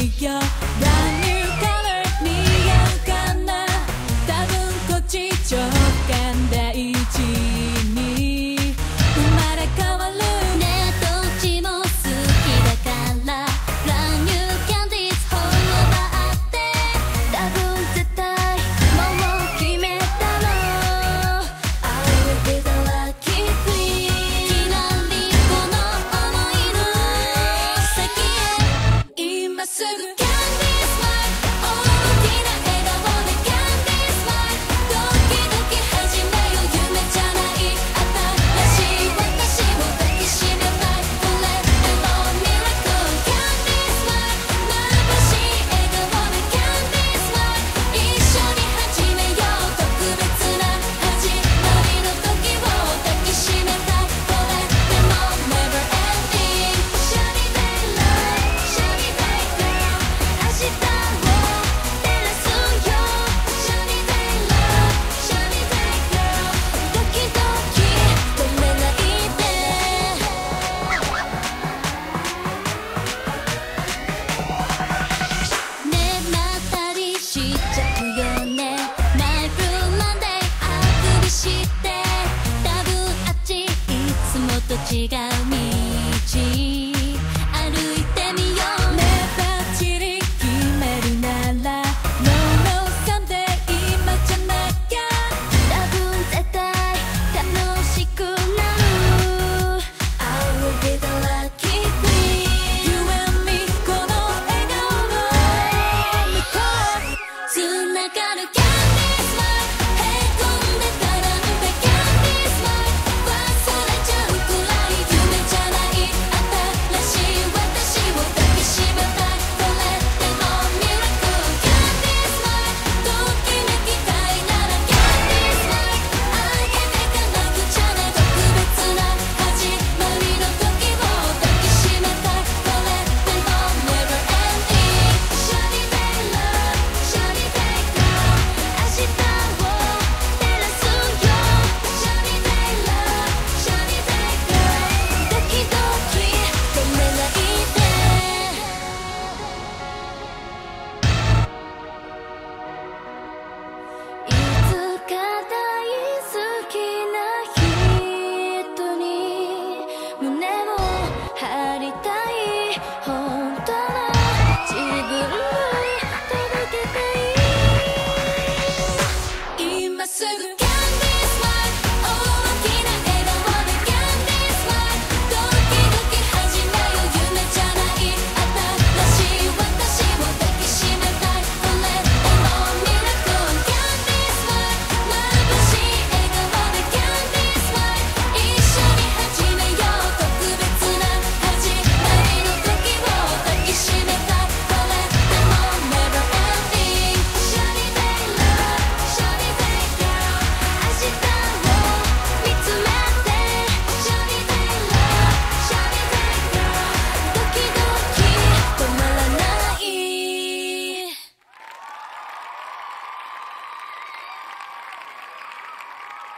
yeah. said 違う道歩いてみよう。ねばっちり決めるなら No No someday 今じゃなきゃ多分絶対楽しくなる I will be the lucky この笑顔の向繋がる 눈에